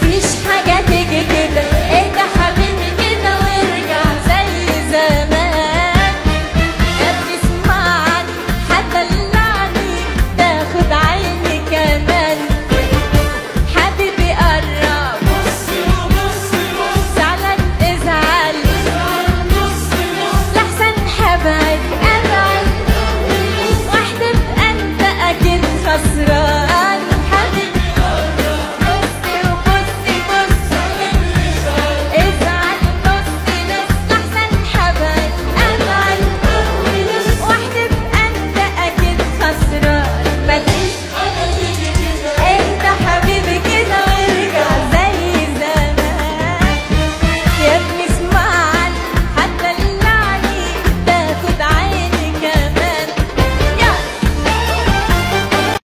Fish I